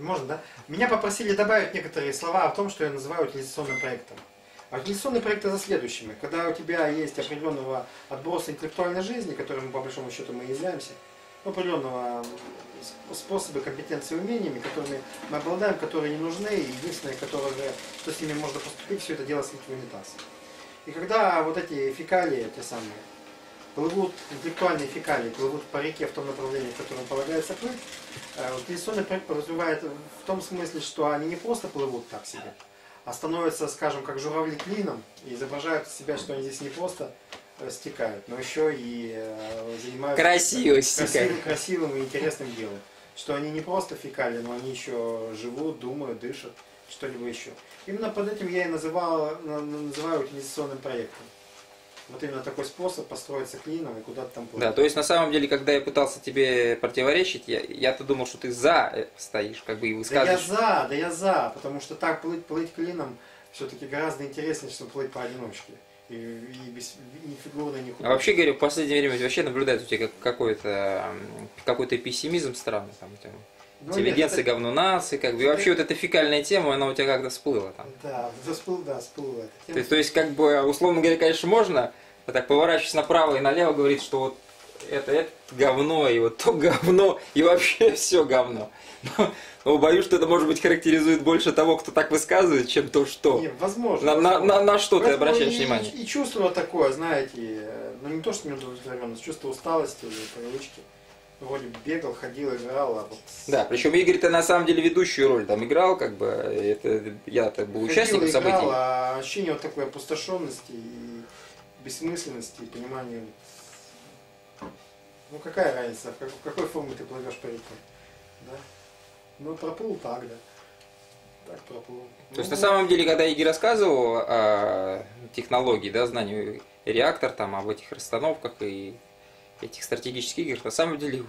Можно, да? Меня попросили добавить некоторые слова о том, что я называю утилизационным проектом. Утилизационные проекты за следующими. Когда у тебя есть определенного отброса интеллектуальной жизни, которым по большому счету мы являемся, определенного способа, компетенции, умениями, которыми мы обладаем, которые не нужны, и единственное, которое, что с ними можно поступить, все это дело слить в унитаз. И когда вот эти фекалии, те самые, плывут, интеллектуальные фекалии, плывут по реке в том направлении, в котором полагается плыть, утилизационный проект подразумевает в том смысле, что они не просто плывут так себе, а становятся, скажем, как журавли клином и изображают себя, что они здесь не просто э, стекают, но еще и э, занимаются Красиво красивым, красивым и интересным делом. Что они не просто фекалии, но они еще живут, думают, дышат, что-либо еще. Именно под этим я и называл, называю утилизационным проектом. Вот именно такой способ построиться клином и куда-то там плыть. Да, то есть на самом деле, когда я пытался тебе противоречить, я, я-то думал, что ты за стоишь, как бы и высказываешь. Да я за, да я за, потому что так плыть, плыть клином все-таки гораздо интереснее, чем плыть поодиночке. И, и, без, и не фигурно, не А вообще, говорю, в последнее время вообще наблюдает у тебя какой-то какой-то пессимизм странный там у тебя. Ну, Интеллигенция, это... говно нации, как бы. И вообще вот эта фекальная тема, она у тебя как-то всплыла там. Да, всплыл, да, всплыла. То есть, то есть, как бы, условно говоря, конечно, можно вот так поворачиваясь направо и налево, говорить, что вот это, это говно, и вот то говно, и вообще все говно. Но, но боюсь, что это, может быть, характеризует больше того, кто так высказывает, чем то, что. Нет, возможно. На, на, на, на что ты обращаешь и, внимание? И, и чувство такое, знаете, ну не то, что неудовлетворенность, чувство усталости или привычки вроде бегал, ходил, играл, а вот... Да, причем Игорь-то на самом деле ведущую роль там играл, как бы, это, я-то был участником событий. Играл, а ощущение вот такой опустошенности и бессмысленности и понимания, ну какая разница, в, в какой форме ты плывешь по реке, да? Ну проплыл так, да. Так проплыл. То есть ну, на самом деле, когда Игорь рассказывал о технологии, да, знанию реактор, там, об этих расстановках и этих стратегических игр, на самом деле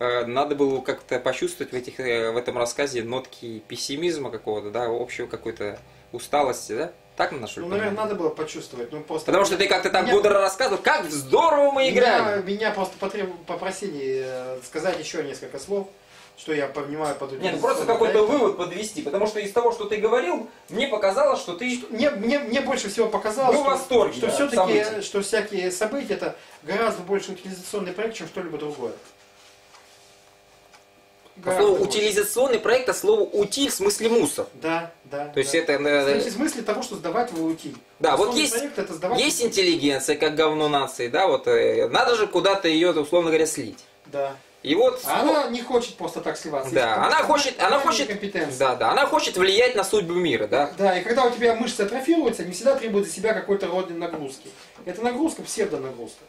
э, надо было как-то почувствовать в, этих, э, в этом рассказе нотки пессимизма какого-то, да, общего какой-то усталости, да? Так на нашу Ну, наверное, надо было почувствовать. Ну, просто... Потому что ты как-то так меня... бодро рассказывал, как здорово мы играли. Меня, меня просто потреб... попросили э, сказать еще несколько слов что я понимаю под Нет, ну просто какой-то вывод подвести, потому что из того, что ты говорил, мне показалось, что ты... Что, мне, мне, мне больше всего показалось, что, восторге, что да, все-таки, что всякие события это гораздо больше утилизационный проект, чем что-либо другое. По слову утилизационный проект, а слово утиль в смысле мусор. Да, да. То есть да. это... В смысле того, что сдавать в утиль. Да, вот есть, это сдавать есть интеллигенция, как говно нации, да, вот э, надо же куда-то ее, условно говоря, слить. Да. И вот а она не хочет просто так сливаться. Да, она хочет, она хочет, да, да, она хочет влиять на судьбу мира, да. Да, и когда у тебя мышцы атрофируются, не всегда требует за себя какой-то род нагрузки. Это нагрузка, псевдонагрузка.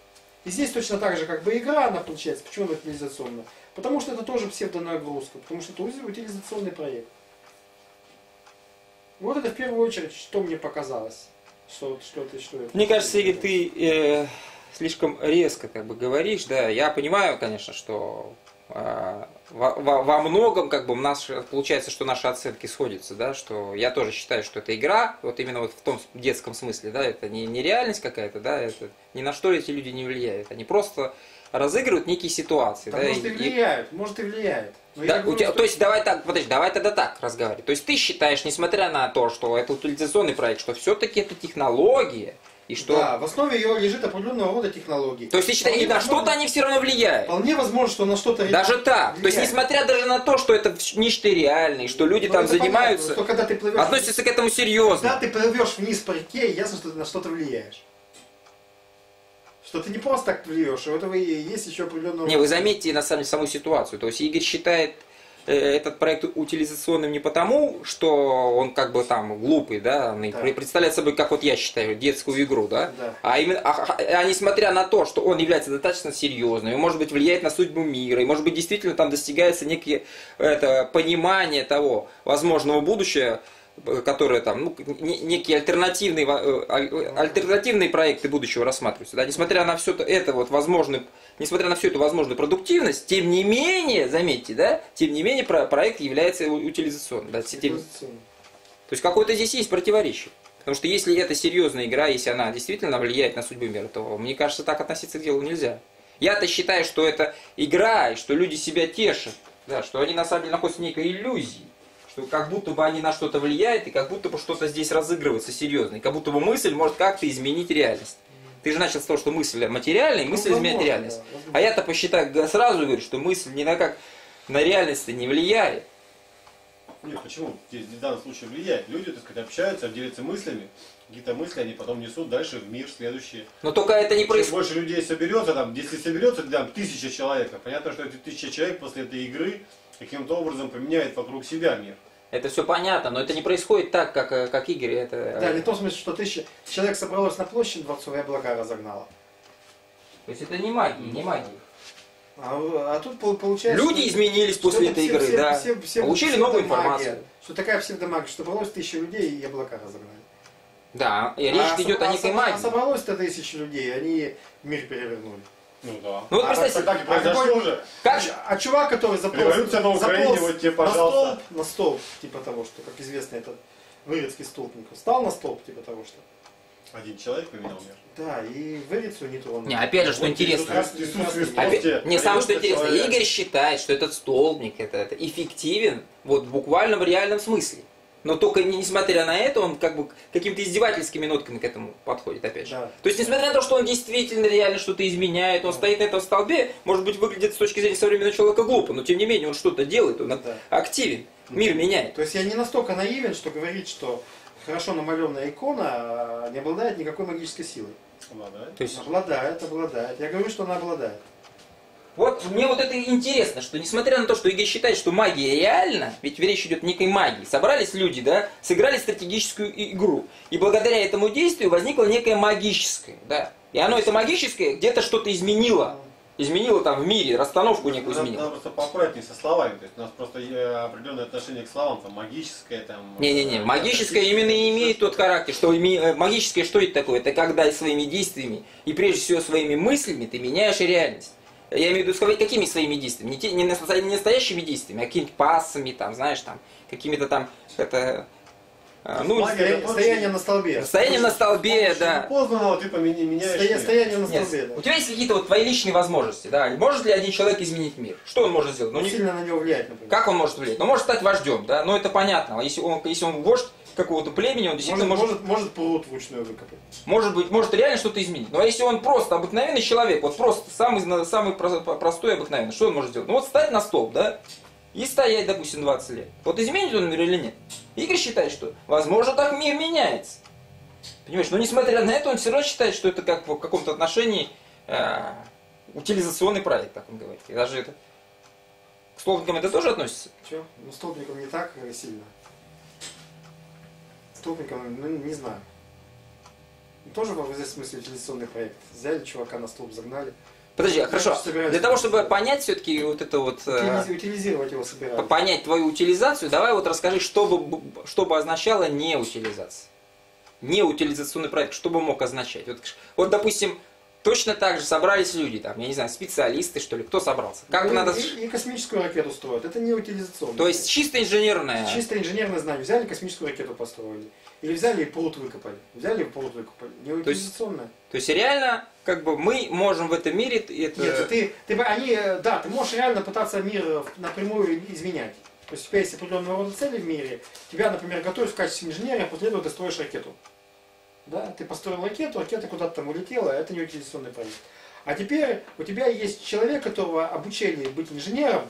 И здесь точно так же, как бы игра, она получается, почему она утилизационная? Потому что это тоже псевдонагрузка, потому что это утилизационный проект. Вот это в первую очередь, что мне показалось. Что, что, ты, что это. Мне кажется, Игорь, ты э, слишком резко как бы говоришь, да, я понимаю, конечно, что э, во, во, во многом как бы у нас получается, что наши оценки сходятся, да, что я тоже считаю, что это игра, вот именно вот в том детском смысле, да, это не, не реальность какая-то, да, это ни на что эти люди не влияют, они просто разыгрывают некие ситуации. Да, да, может и, и влияют, может и влияют. да, говорю, у тебя, что... То есть давай так, подожди, давай тогда так разговаривать. То есть ты считаешь, несмотря на то, что это утилизационный проект, что все-таки это технология, и что... Да, в основе ее лежит определенного рода технологии. То есть ты считаешь, и на что-то они все равно влияют? Вполне возможно, что на что-то Даже так. Влияет. То есть несмотря даже на то, что это нечто реальное, что люди Но там занимаются, понятно, когда ты плывешь, относятся к этому серьезно. Когда ты плывешь вниз по реке, ясно, что ты на что-то влияешь. Что ты не просто так плывешь, а у этого есть еще определенного... Не, вы заметьте на самом деле саму ситуацию. То есть Игорь считает Э, этот проект утилизационным не потому, что он как бы там глупый, да, да. представляет собой, как вот я считаю, детскую игру, да, да. А, именно, а, а, а несмотря на то, что он является достаточно серьезным, и может быть влияет на судьбу мира, и может быть действительно там достигается некие это, понимание того возможного будущего, которые там, ну, некие альтернативные, э, альтернативные проекты будущего рассматриваются. Да? Несмотря на все это вот возможный, несмотря на всю эту возможную продуктивность, тем не менее, заметьте, да, тем не менее проект является утилизационным. Да, тем, то есть какое-то здесь есть противоречие. Потому что если это серьезная игра, если она действительно влияет на судьбу мира, то мне кажется, так относиться к делу нельзя. Я-то считаю, что это игра, и что люди себя тешат, да, что они на самом деле находятся в некой иллюзии. Что как будто бы они на что-то влияют, и как будто бы что-то здесь разыгрывается серьезно. И как будто бы мысль может как-то изменить реальность. Ты же начал с того, что мысль материальная, и мысль Ну, изменяет реальность. да, а я-то посчитаю, сразу говорю, что мысль ни на как на реальность не влияет. Нет, почему? Здесь в данном случае влияет. Люди, так сказать, общаются, делятся мыслями. Какие-то мысли они потом несут дальше в мир следующие. Но только это не происходит. больше людей соберется, там, если соберется там, тысяча человек, то понятно, что эти тысяча человек после этой игры каким-то образом поменяет вокруг себя мир. Это все понятно, но это не происходит так, как, э, как Игорь. Это... Да, не в том смысле, что тысяча человек собралось на площадь, дворцовые облака разогнала. То есть это не магия, не магия. А, а тут пол- получается... Люди изменились после это этой все- игры, все- да. все- все- Получили новую информацию. Что такая псевдомагия, что собралось тысяча людей и облака разогнали. Да, и речь А идет о некой а магии. собралось-то тысячи людей, они мир перевернули. Ну да. Ну вот А представьте, Так, так и а произошло какой- уже. как, А чувак, который заполз, Революция на Украине, заполз вот тебе, на пожалуйста. столб, на столб, типа того, что, как известно, этот вырецкий столбник, встал на столб, типа того, что. Один человек поменял мир. Да, и вырицу не тронул. Не, опять же, что Вот интересно. Иисус, Иисус Христос Опять- не, самое что интересно, человека. Игорь считает, что этот столбник это, это эффективен вот буквально в реальном смысле. Но только не- несмотря на это, он как бы какими-то издевательскими нотками к этому подходит, опять же. Да. То есть, несмотря на то, что он действительно реально что-то изменяет, он стоит на этом столбе, может быть, выглядит с точки зрения современного человека глупо, но тем не менее он что-то делает, он Да. активен, мир меняет. То есть я не настолько наивен, что говорить, что хорошо намаленная икона а, не обладает никакой магической силой. Да, да. То есть, Обладает, обладает. Я говорю, что она обладает. Вот мне вот это интересно, что несмотря на то, что Игорь считает, что магия реальна, ведь речь идет о некой магии, собрались люди, да, сыграли стратегическую игру, и благодаря этому действию возникло некое магическое, да, и оно это магическое где-то что-то изменило, изменило там в мире, расстановку некую изменило. надо просто поаккуратнее со словами. То есть у нас просто э, определенное отношение к словам, там магическое, там. Не-не-не, э, магическое метафизическое, именно и имеет тот характер, что э, магическое что это такое? Это когда своими действиями и прежде всего своими мыслями ты меняешь реальность. Я имею в виду сказать, какими своими действиями? Не, те- не настоящими действиями, а какими-то пассами, там, знаешь, там, какими-то там, это, а, ну, Магия, Стояние на столбе. стояние на столбе, да. Познанного ты меняешь Стоя-. Стояние на Нет, столбе, да. у тебя есть какие-то вот твои личные возможности, да? Может ли один человек изменить мир? Что он может сделать? Ну, Он не- сильно на него влияет, например. как он может влиять? Ну, может стать вождем, да? Ну, это понятно. Если он, если он вождь какого-то племени, он действительно Может, может может, может пруд вручную выкопать. Может быть, может реально что-то изменить. Но если он просто обыкновенный человек, вот просто самый, самый про- простой обыкновенный, что он может сделать? Ну вот стать на столб, да? И стоять, допустим, 20 лет. Вот изменит он мир или нет? Игорь считает, что возможно так мир меняется. Понимаешь, но несмотря на это, он все равно считает, что это как в каком-то отношении э, утилизационный проект, так он говорит. И даже это к столбникам это тоже относится? Че? Ну, столбником не так сильно. Столбником, ну, не знаю. Тоже в известном смысле утилизационный проект. Взяли чувака на столб, загнали. Подожди, а хорошо. собираюсь Для того, чтобы понять все-таки вот это вот... э, Утилизи- Утилизировать его собирали. понять твою утилизацию, давай вот расскажи, что бы, что бы означало неутилизация. Неутилизационный проект, что бы мог означать? Вот, вот, допустим, точно так же собрались люди, там, я не знаю, специалисты, что ли, кто собрался? Как и, надо... и, и космическую ракету строят. Это не утилизационный То есть чисто инженерное. Чисто инженерное знание. Взяли космическую ракету построили. Или взяли и пруд выкопали. Взяли и пруд выкопали. Не есть- утилизационное. То есть реально, как бы мы можем в этом мире это... Нет, ты, ты, они, э, да, ты можешь реально пытаться мир э, напрямую изменять. То есть у тебя есть определенного рода цели в мире, тебя, например, готовят в качестве инженера, а после этого ты строишь ракету. Да, ты построил ракету, ракета куда-то там улетела, а это не утилизационный проект. А теперь у тебя есть человек, которого обучили быть инженером,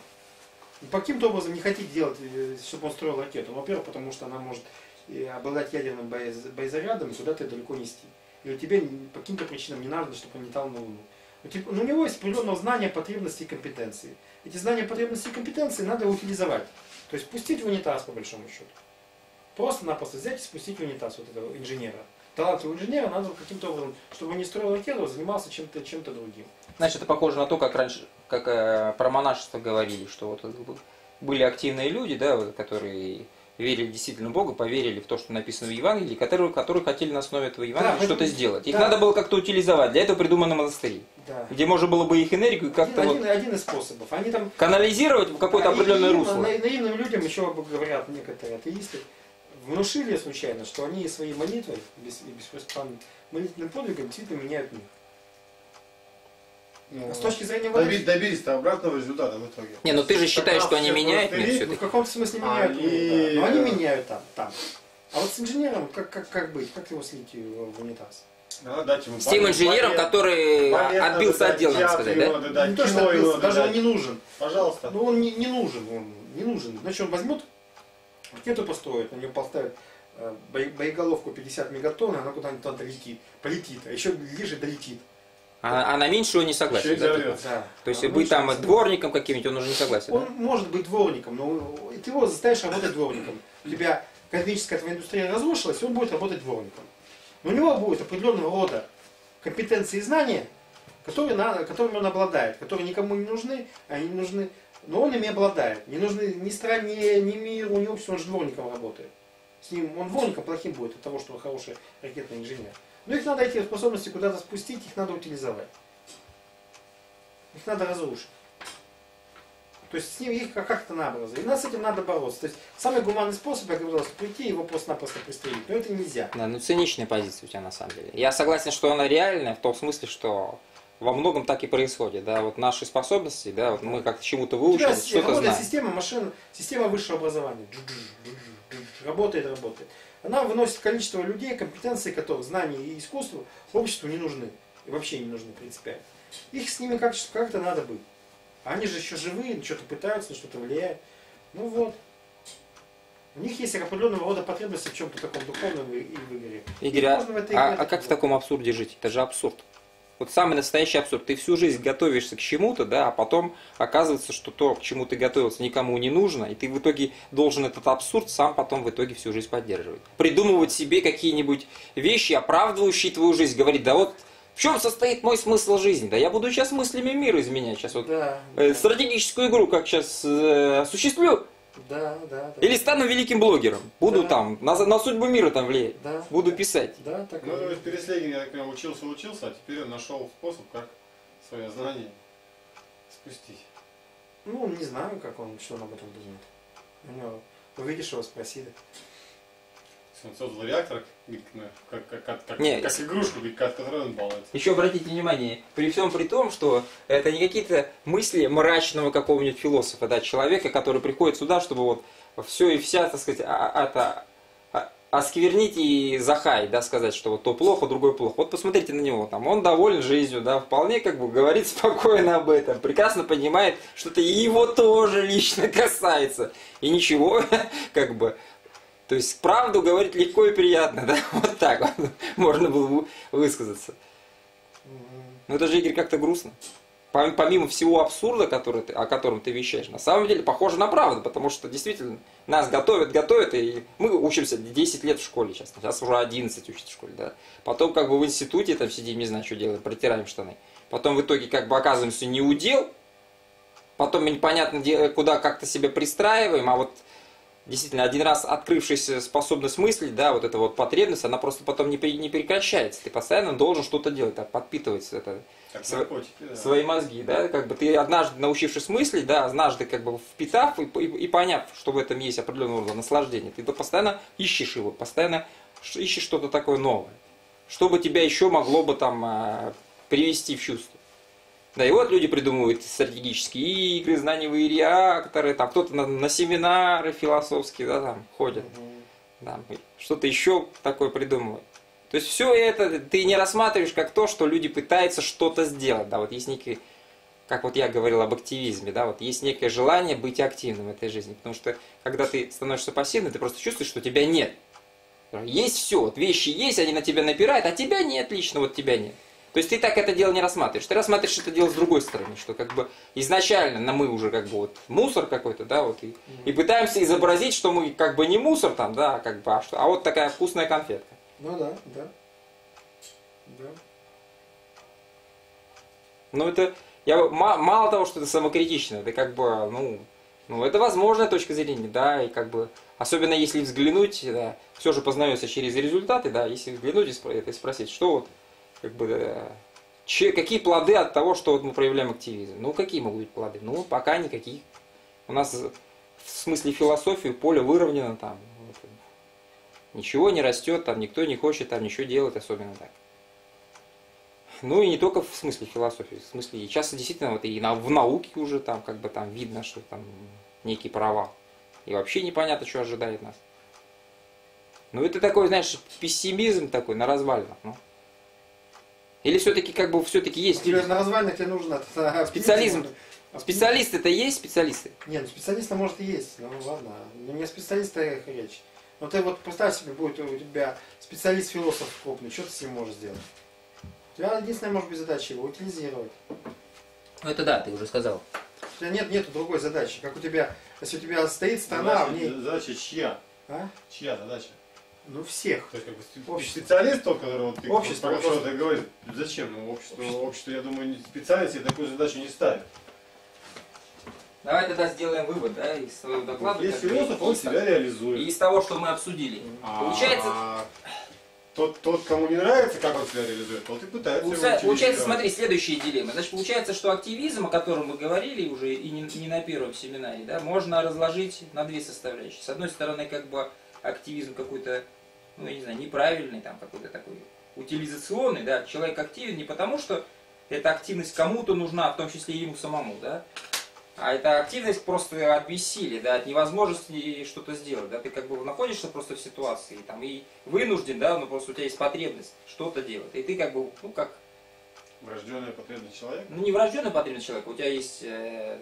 по каким-то образом не хотите делать, э, чтобы он строил ракету. Ну, Во-первых, потому что она может э, обладать ядерным боез- боезарядом и куда-то далеко нести. Или тебе по каким-то причинам не надо, чтобы он летал на Луну. У, тебя- ну, у него есть определенного знания, потребностей и компетенции. Эти знания, потребности и компетенции надо утилизовать. То есть пустить в унитаз, по большому счету. Просто-напросто взять и спустить в унитаз вот этого инженера. Талантливого инженера надо каким-то образом, чтобы не строил ракету, занимался чем-то чем другим. Значит, это похоже на то, как раньше, как э, про монашество говорили, что вот был- были активные люди, да, которые верили действительно в Бога, поверили в то, что написано в Евангелии, которые, которые хотели на основе этого Евангелия Да, что-то сделать. Их да. надо было как-то утилизовать. Для этого придуманы монастыри, Да. где можно было бы их энергию как-то Один, вот один, из способов. Они там канализировать в какое-то А, определенное русло. на- Наивным людям еще говорят некоторые атеисты, внушили случайно, что они своей молитвой, без, и беспрестанным молитвенным подвигом действительно меняют мир. Ну, С точки зрения доби- власти, добились-то обратного результата в итоге. Не, ну ты же считаешь, что они все меняют мир ну, в все-таки. каком-то смысле А, меняют. и- да. Но они меняют там, там. А вот с инженером, как, как, как быть? Как его слить в в унитаз? Надо дать ему С тем инженером, балет, который балет отбился от дела, надо сказать, да? надо дать, не то, что отбился, надо даже дать. он не нужен. Пожалуйста. Ну он не, не нужен, он не нужен. Значит, он возьмет, ракету построит, на нее поставит э, бо- боеголовку 50 мегатонн, она куда-нибудь там долетит, полетит, а еще ближе долетит. А, а на меньшего не согласен. и да, взорвется. Да. То есть А быть там он- дворником каким-нибудь, он уже не согласен. Он да? может быть дворником, но и ты его заставишь работать дворником. У тебя космическая твоя индустрия разрушилась, и он будет работать дворником. Но у него будет определенного рода компетенции и знания, которые надо, которыми он обладает, которые никому не нужны, они не нужны, но он ими обладает. Не нужны ни стране, ни миру, ни обществу, он же дворником работает. С ним, он дворником плохим будет от того, что он хороший ракетный инженер. Но их надо эти способности куда-то спустить, их надо утилизовать. Их надо разрушить. То есть с ним их как- как-то надо И нас с этим надо бороться. То есть самый гуманный способ, я говорил, прийти его просто-напросто пристрелить. Но это нельзя. Да, ну циничная позиция у тебя на самом деле. Я согласен, что она реальная в том смысле, что во многом так и происходит, да, вот наши способности, да, вот мы как-то чему-то выучились, что-то знаем. система машин, система высшего образования. Работает, работает. Она выносит количество людей, компетенции которых, знаний и искусства обществу не нужны. И вообще не нужны принципиально. Их с ними как- как-то надо быть. Они же еще живые, что-то пытаются, на что-то влияют. Ну вот. У них есть определенного рода потребности в чем-то таком духовном и, в игре. Игорь, а, можно в этой а- игре а как в таком абсурде жить? Это же абсурд. Вот самый настоящий абсурд. Ты всю жизнь готовишься к чему-то, да, а потом оказывается, что то, к чему ты готовился, никому не нужно, и ты в итоге должен этот абсурд сам потом в итоге всю жизнь поддерживать. Придумывать себе какие-нибудь вещи, оправдывающие твою жизнь, говорить, да вот в чем состоит мой смысл жизни? Да я буду сейчас мыслями мира изменять, сейчас вот Да, э, да, стратегическую игру как сейчас э, осуществлю, да, да, да. или стану великим блогером, буду Да. там на, на судьбу мира там влиять, Да, буду да, писать. Да, так Ну, и то есть. есть Переслегин, я так понимаю, учился, учился, а теперь он нашел способ, как свое знание спустить. Ну, не знаю, как он, что он об этом думает. У него, увидишь, его спросили. Он создал реактор, ну, как, как, как, как, Не, как игрушку, от которой он балуется. Еще обратите внимание, при всем при том, что это не какие-то мысли мрачного какого-нибудь философа, да, человека, который приходит сюда, чтобы вот все и вся, так сказать, а- а- это а- осквернить и захай, да, сказать, что вот то плохо, другое плохо. Вот посмотрите на него, там, он доволен жизнью, да, вполне как бы говорит спокойно об этом, прекрасно понимает, что это его тоже лично касается. И ничего, как бы, то есть правду говорить легко и приятно, да, вот так вот можно было бы высказаться. Ну это же, Игорь, как-то грустно. Пом- Помимо всего абсурда, который ты, о котором ты вещаешь, на самом деле похоже на правду, потому что действительно нас готовят, готовят, и мы учимся 10 лет в школе сейчас, сейчас уже 11 учат в школе, да. Потом как бы в институте там сидим, не знаю, что делаем, протираем штаны. Потом в итоге как бы оказываемся не удел, потом непонятно куда как-то себя пристраиваем, а вот действительно один раз открывшаяся способность мыслить, да, вот эта вот потребность, она просто потом не, не прекращается. Ты постоянно должен что-то делать, так, подпитывать это, Как наркотики, да. свои мозги, да, как бы ты однажды научившись мыслить, да, однажды как бы впитав и, и- и поняв, что в этом есть определенного рода наслаждение, ты то постоянно ищешь его, постоянно ищешь что-то такое новое, чтобы тебя еще могло бы там а, привести в чувство. Да, и вот люди придумывают стратегические игры, знаниевые реакторы, там кто-то на, на семинары философские, да, там ходят, Мгм. да, что-то еще такое придумывают. То есть все это ты не рассматриваешь как то, что люди пытаются что-то сделать. Да, вот есть некий, как вот я говорил об активизме, да, вот есть некое желание быть активным в этой жизни. Потому что когда ты становишься пассивным, ты просто чувствуешь, что тебя нет. Есть все, вот вещи есть, они на тебя напирают, а тебя нет лично, вот тебя нет. То есть ты так это дело не рассматриваешь. Ты рассматриваешь это дело с другой стороны, что как бы изначально на мы уже как бы вот мусор какой-то, да, вот и, и пытаемся изобразить, что мы как бы не мусор там, да, как бы, а, что, а вот такая вкусная конфетка. Ну да, да. Да. Ну это, я ма- мало того, что это самокритично, это как бы, ну, ну это возможная точка зрения, да, и как бы, особенно если взглянуть, да, все же познается через результаты, да, если взглянуть и спро- и спросить, что вот, как бы, че- какие плоды от того, что вот мы проявляем активизм? Ну, какие могут быть плоды? Ну, пока никаких. У нас в смысле философии поле выровнено там. Ничего не растет, там никто не хочет там ничего делать, особенно так. Ну и не только в смысле философии, в смысле и часто действительно вот и на, в науке уже там как бы там видно, что там некий провал. И вообще непонятно, что ожидает нас. Ну это такой, знаешь, пессимизм такой на развалинах. Ну. Или все-таки как бы все-таки есть Тебе люди? на развалинах тебе нужно это, Специализм. Специалисты-то есть специалисты? Нет, ну специалиста может и есть, ну ладно. Но не о специалисте речь. Но ты вот представь себе, будет у тебя специалист-философ крупный, что ты с ним можешь сделать? У тебя единственная может быть задача его утилизировать. Ну это да, ты уже сказал. У тебя нет, нету другой задачи. Как у тебя, если у тебя стоит страна, в Задача, ней... задача чья? А? Чья задача? Ну всех. То есть как бы Общество. специалист, тот, который вот, ты, Общество, про которого общество. ты говоришь, зачем? Ну, общество, Общество. общество, я думаю, не- специалист себе такую задачу не ставит. Давай тогда сделаем вывод, да, из своего доклада. Есть как бы, философ, он себя И реализует. из того, что мы обсудили. Получается, А тот, тот, кому не нравится, как он себя реализует, тот и пытается его Получается, получается, смотри, следующие дилеммы. Значит, получается, что активизм, о котором мы говорили уже и не, не на первом семинаре, да, можно разложить на две составляющие. С одной стороны, как бы активизм какой-то, ну, я не знаю, неправильный, там, какой-то такой утилизационный, да, человек активен не потому, что эта активность кому-то нужна, в том числе и ему самому, да, а это активность просто от бессилия, да, от невозможности что-то сделать, да, ты как бы находишься просто в ситуации, там, и вынужден, да, ну, просто у тебя есть потребность что-то делать, и ты как бы, ну, как Врожденная потребность человека. ну, не врожденная потребность человека, у тебя есть э,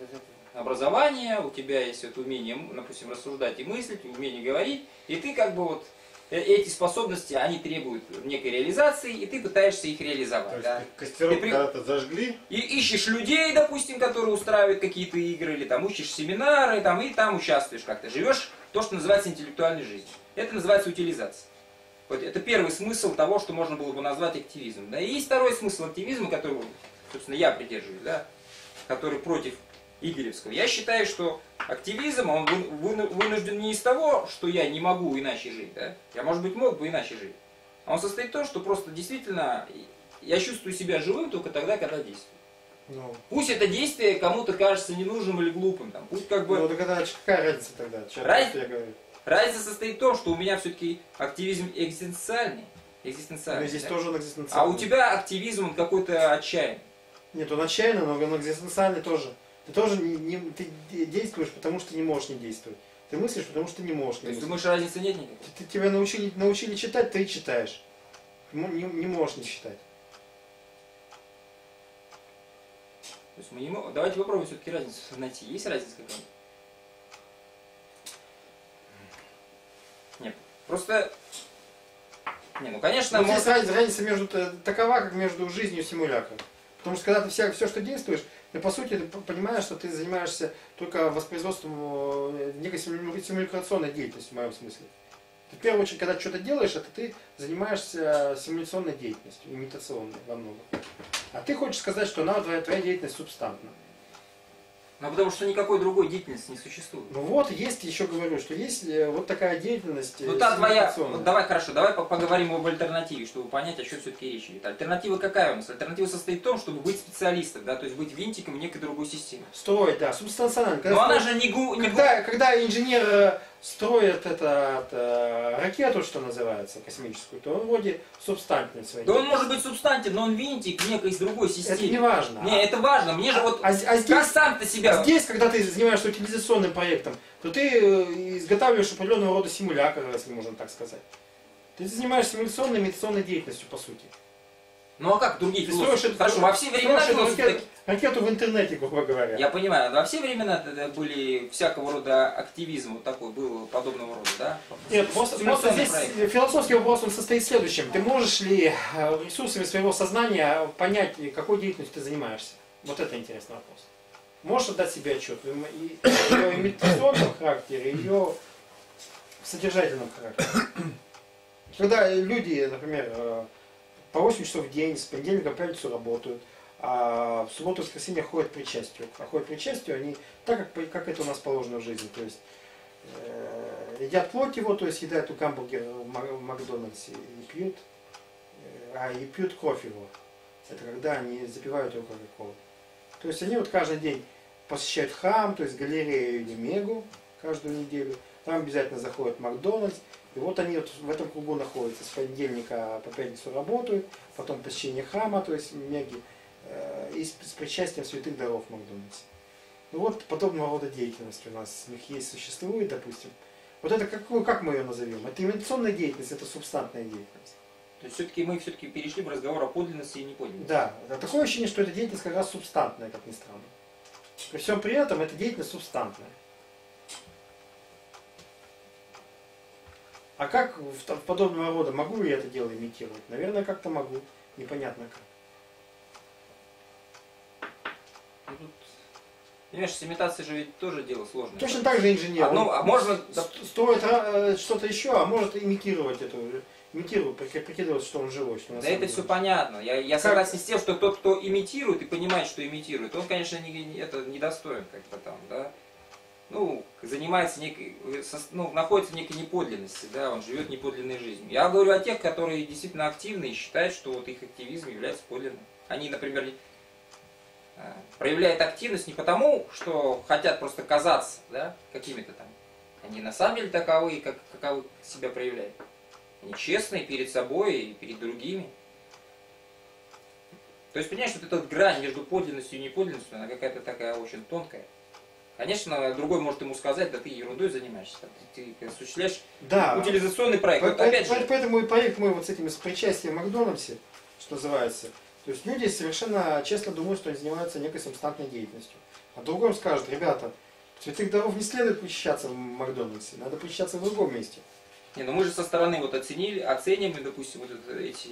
образование, у тебя есть вот умение, допустим, рассуждать и мыслить, умение говорить, и ты как бы вот э, эти способности, они требуют некой реализации, и ты пытаешься их То реализовать, есть да. костерок Ты при- когда-то зажгли, И ищешь людей, допустим, которые устраивают какие-то игры, или там учишь семинары, там, и там участвуешь как-то. Живешь то, что называется интеллектуальной жизнью. Это называется утилизация. Вот это первый смысл того, что можно было бы назвать активизмом. Да? И есть второй смысл активизма, который, собственно, я придерживаюсь, да? который против Игоревского. Я считаю, что активизм, он вы- вы- вынужден не из того, что я не могу иначе жить. Да? Я, может быть, мог бы иначе жить. А он состоит в том, что просто действительно я чувствую себя живым только тогда, когда действую. Ну, Пусть это действие кому-то кажется ненужным или глупым. Там, пусть как бы... ну так это какая разница тогда? Чё, Раз- я говорю? Разница состоит в том, что у меня все-таки активизм экзистенциальный. Экзистенциальный здесь да? тоже он А экзистенциальный. у тебя активизм он какой-то отчаянный. Нет, он отчаянный, но он экзистенциальный тоже. Ты тоже не, не- ты де- действуешь, потому что не можешь не действовать. Ты мыслишь, потому что не можешь То не есть мыслить. думаешь, разницы нет никакой? Ты, ты- тебя научили, научили читать, ты читаешь. М- Не, не можешь не читать. То есть мы не мо- Давайте попробуем все-таки разницу найти. Есть разница какая-нибудь? Нет. Просто... Не, ну конечно, Но может- здесь разница, разница между т- такова, как между жизнью и симулякром. Потому что когда ты вся, все, что действуешь, ты по сути ты понимаешь, что ты занимаешься только воспроизводством э, некой симуля- симуляционной деятельностью, в моем смысле. Ты в первую очередь, когда что-то делаешь, это ты занимаешься симуляционной деятельностью, имитационной во многом. А ты хочешь сказать, что она, твоя, твоя деятельность субстантна. Ну потому что никакой другой деятельности не существует. Ну вот, есть, еще говорю, что есть э, вот такая деятельность э, Ну та твоя, вот давай хорошо, давай по- поговорим об альтернативе, чтобы понять, о чем все-таки речь идет. Альтернатива какая у нас? Альтернатива состоит в том, чтобы быть специалистом, да, то есть быть винтиком в некой другой системе. Строить, да, субстанционально. Когда Но она же не гу, не гу- Когда, когда инженер строит это, э, ракету, что называется, космическую, то он вроде субстантный своей. Да он может быть субстантен, но он винтик некой из другой Это не системы. важно. Не, это важно. Мне же вот а, а как здесь, сам-то себя. а здесь, когда ты занимаешься утилизационным проектом, то ты э, изготавливаешь определенного рода симулятор, если можно так сказать. Ты занимаешься симуляционной имитационной деятельностью, по сути. Ну а как другие Ты философы? строишь, Хорошо, во все времена философы такие- ракету в интернете, грубо говоря. Я понимаю, во все времена были всякого рода активизм вот такой был подобного рода, да? Нет, просто, просто здесь проект. философский вопрос он состоит в следующем. Ты можешь ли э, ресурсами своего сознания понять, какой деятельностью ты занимаешься? Вот это интересный вопрос. Можешь отдать себе отчет им- и- ее имитационном характере, ее содержательном характере. Когда люди, например, э, по 8 часов в день, с понедельника по пятницу работают, а в субботу и воскресенье ходят причастию. А ходят причастию они так, как, как это у нас положено в жизни. То есть э, едят плоть его, то есть едят у гамбургер в Мак- в Макдональдсе и пьют, э, а и пьют кровь его. Это когда они запивают его кока-колой. То есть они вот каждый день посещают храм, то есть галерею или мегу каждую неделю. там обязательно заходит Макдональдс, и вот они вот в этом кругу находятся, с понедельника по пятницу работают, потом посещение храма, то есть меги, э, и с, с причастием святых даров в Макдональдсе. Ну вот подобного рода деятельность у нас у них есть, существует, допустим. Вот это какую, как мы ее назовем? Это инвестиционная деятельность, это субстантная деятельность. То есть все-таки мы все-таки перешли в разговор о подлинности и неподлинности. Да, такое ощущение, что эта деятельность как раз субстантная, как ни странно. При всем при этом эта деятельность субстантная. А как в, в подобного рода могу ли я это дело имитировать? Наверное, как-то могу. Непонятно как. Ну, тут, Понимаешь, с имитацией же ведь тоже дело сложное. Точно так же инженер. Одно- Он а можно, с- строит э, что-то еще, а может имитировать это. Имитировать, прики- прикидывать, что он живой. Что Да это деле. все понятно. Я, я Как- согласен с тем, что тот, кто имитирует и понимает, что имитирует, он, конечно, не, не- это недостоин как-то там, да. Ну, занимается некой, ну, находится в некой неподлинности, да, он живет неподлинной жизнью. Я говорю о тех, которые действительно активны и считают, что вот их активизм является подлинным. Они, например, э, проявляют активность не потому, что хотят просто казаться, да, какими-то там. Они на самом деле таковы, как, каковы себя проявляют. Они честные перед собой и перед другими. То есть, понимаешь, вот эта грань между подлинностью и неподлинностью, она какая-то такая очень тонкая. Конечно, другой может ему сказать, да ты ерундой занимаешься, ты, ты осуществляешь Да. утилизационный проект. По- Вот по- опять по- же, Поэтому и проект мы вот с этим с причастием в Макдональдсе, что называется. То есть люди совершенно честно думают, что они занимаются некой субстантной деятельностью. А другой им скажет, ребята, святых даров не следует причащаться в Макдональдсе, надо причащаться в другом месте. не, ну мы же со стороны вот оценили, оцениваем, допустим, вот эти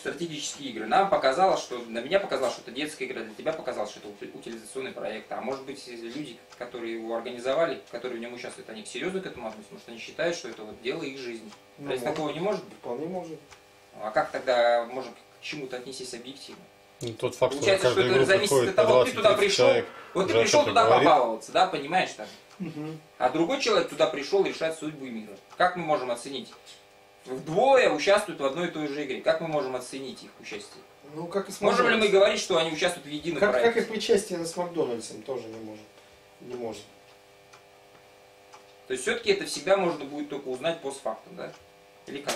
стратегические игры. Нам показалось, что, на меня показалось, что это детская игра, для тебя показалось, что это ути- утилизационный проект. А может быть, люди, которые его организовали, которые в нем участвуют, они серьезно к этому относятся, потому что они считают, что это вот дело их жизни. Ну, То есть может, такого не может быть. Вполне может. А как тогда можем к чему-то отнестись объективно? Ну, тот факт, что Получается, что каждой это зависит от того, ты туда 20-30 пришел, человек. Вот ты пришел туда говорит. побаловаться, да, понимаешь там? А другой человек туда пришел решать судьбу мира. Как мы можем оценить? Вдвое участвуют в одной и той же игре. Как мы можем оценить их участие? Ну, как и с Можем ли мы говорить, что они участвуют в едином Как, как и проекте? причастие с Макдональдсом тоже не может. Не может. То есть все-таки это всегда можно будет только узнать постфактум, да? Или как?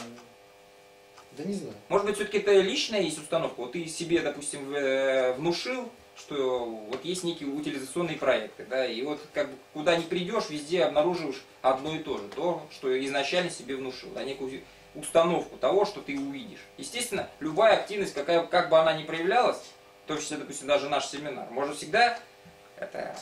Да не знаю. Может быть, все-таки это личная есть установка. Вот ты себе, допустим, э, внушил, что вот есть некие утилизационные проекты, да, и вот как бы куда ни придешь, везде обнаруживаешь одно и то же, то, что изначально себе внушил, а некую установку того, что ты увидишь. Естественно, любая активность, какая, как бы она ни проявлялась, в том числе, допустим, даже наш семинар, можно всегда это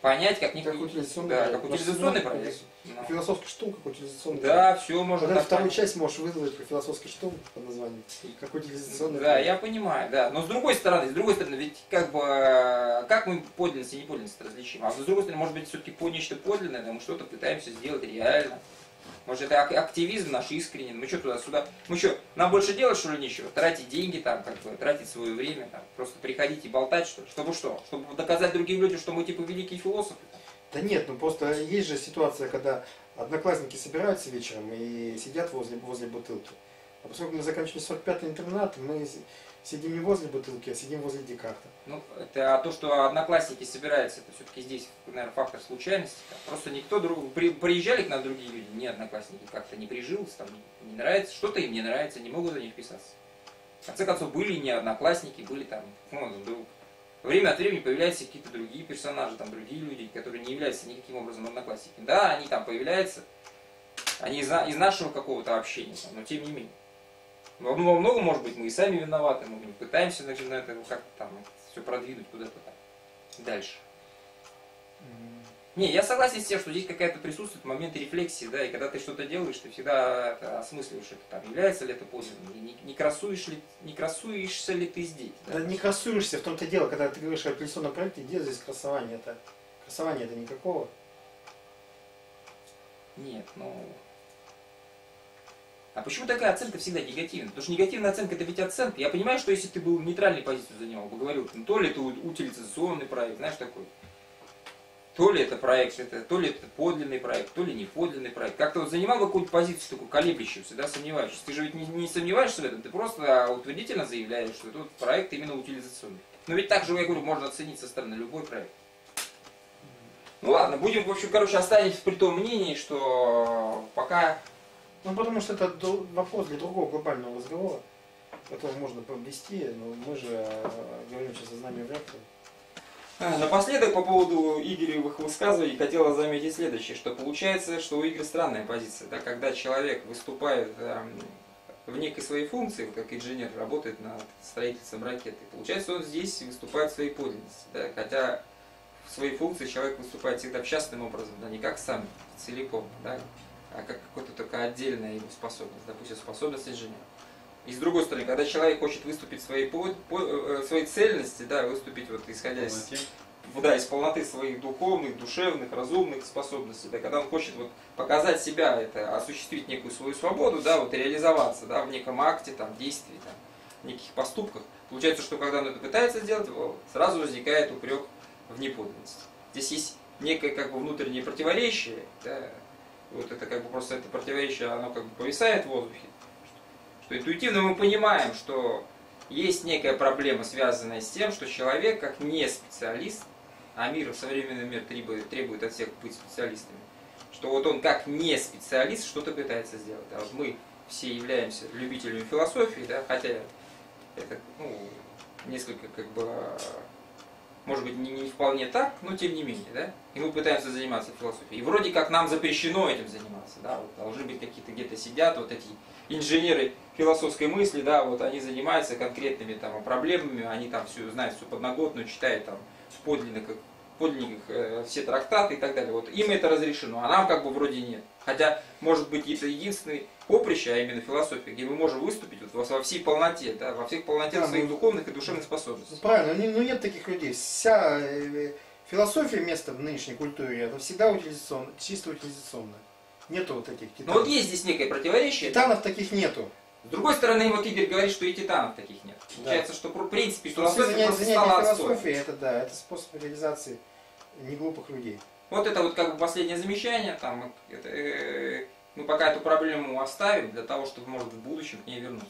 понять как некий Как утилизационный да, проект. как утилизационный проект. Ну, Философский штурм как утилизационный Да, все можно так вторую понять. часть можешь вызвать по философский штурм под названием. Как утилизационный Да, я понимаю, да. Но с другой стороны, с другой стороны, ведь как бы как мы подлинность и неподлинность различим? А с другой стороны, может быть, все-таки по нечто подлинное, да, мы что-то пытаемся сделать реально. Может, это ак- активизм наш искренний. Мы что туда-сюда? Мы что, нам больше делать, что ли, нечего? Тратить деньги там, как бы, тратить свое время, там, просто приходить и болтать, что ли? Чтобы что? Чтобы доказать другим людям, что мы, типа, великие философы? Да нет, ну просто есть же ситуация, когда одноклассники собираются вечером и сидят возле, возле бутылки. А поскольку мы заканчивали 45-й интернат, мы сидим не возле бутылки, а сидим возле Декарта. Ну, это а то, что одноклассники собираются, это все-таки здесь, наверное, фактор случайности. Просто никто друг... при- приезжали к нам другие люди, не одноклассники, как-то не прижился, там не нравится, что-то им не нравится, не могут за них писаться. В конце концов, были не одноклассники, были там, ну, друг. Время от времени появляются какие-то другие персонажи, там другие люди, которые не являются никаким образом одноклассниками. Да, они там появляются, они из, из нашего какого-то общения, там, но тем не менее. Во во многом, может быть, мы и сами виноваты, мы пытаемся значит, на это как-то там все продвинуть куда-то там дальше. Не, я согласен с тем, что здесь какая-то присутствует момент рефлексии, да, и когда ты что-то делаешь, ты всегда это осмысливаешь это, там, является ли это подлинным, не, не красуешь ли, не красуешься ли ты здесь, Да да? не красуешься, в том-то дело, когда ты говоришь о апелляционном проекте, где здесь красование это? Красования это никакого. Нет, ну... А почему такая оценка всегда негативная? Потому что негативная оценка это ведь оценка. Я понимаю, что если ты был нейтральной позицию занимал, бы говорил, ну, то ли это утилизационный проект, знаешь, такой. То ли это проект, это, то ли это подлинный проект, то ли не подлинный проект. Как-то вот занимал какую-то позицию такую колеблющуюся, да, сомневающуюся. Ты же ведь не, не сомневаешься в этом, ты просто утвердительно заявляешь, что этот проект именно утилизационный. Но ведь так же, я говорю, можно оценить со стороны любой проект. Ну ладно, будем, в общем, короче, останемся при том мнении, что пока Ну, потому что это вопрос для другого глобального разговора, который можно повести, но мы же э, говорим сейчас о знании вряд. А, Напоследок, по поводу Игоревых высказываний, хотела заметить следующее, что получается, что у Игоря странная позиция, да, когда человек выступает эм, в некой своей функции, как инженер работает над строительством ракеты, получается, он здесь выступает в своей подлинности, да, хотя в своей функции человек выступает всегда частным образом, да, не как сам целиком, да, а как какая-то такая отдельная его способность, допустим, способность инженера. И с другой стороны, когда человек хочет выступить своей, по- по- э, своей цельности, да, выступить вот исходя из да, из полноты своих духовных, душевных, разумных способностей, да, когда он хочет вот показать себя, это осуществить некую свою свободу, да, вот реализоваться, да, в неком акте, там, действии, там, неких поступках, получается, что когда он это пытается сделать, сразу возникает упрек в неподлинности. Здесь есть некое как бы внутреннее противоречие, да, вот это как бы просто это противоречие, оно как бы повисает в воздухе, что интуитивно мы понимаем, что есть некая проблема, связанная с тем, что человек, как не специалист, а мир, современный мир требует, требует от всех быть специалистами, что вот он как не специалист что-то пытается сделать. А вот мы все являемся любителями философии, да, хотя это ну, несколько как бы может быть, не, не вполне так, но тем не менее, да? И мы пытаемся заниматься философией. И вроде как нам запрещено этим заниматься, да? Вот должны быть какие-то где-то сидят вот эти инженеры философской мысли, да, вот они занимаются конкретными там проблемами, они там все знают, всю подноготную, читают там с подлинников, подлинниках э, все трактаты и так далее. Вот им это разрешено, а нам как бы вроде нет. Хотя, может быть, это единственный поприще, а именно философия, где мы можем выступить вот во, всей полноте, да, во всех полноте Да, своих ну, духовных и душевных способностей. Ну, Правильно, ну, ну нет таких людей. Вся э, философия места в нынешней культуре, это всегда утилизационно, чисто утилизационно. Нету вот Но титанов. вот есть здесь некое противоречие. Титанов таких нету. С другой стороны, вот Игорь говорит, что и титанов таких нет. Получается, что в принципе философия занятия, просто занятия стала философией, это да, это способ реализации неглупых людей. Вот это вот как бы последнее замечание. Там, это, э, мы пока эту проблему оставим для того, чтобы, может, в будущем к ней вернуться.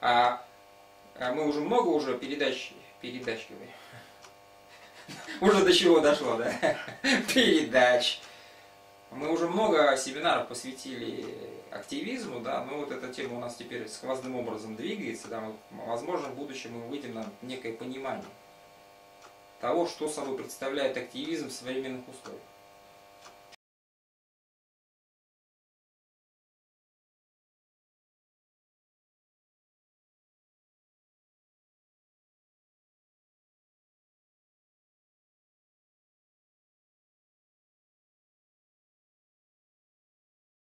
А, а мы уже много уже передач, передач. Уже до чего дошло, да? Передач. Мы уже много семинаров посвятили активизму, да, но вот эта тема у нас теперь сквозным образом двигается, да, возможно, в будущем мы выйдем на некое понимание того, что собой представляет активизм в современных условиях.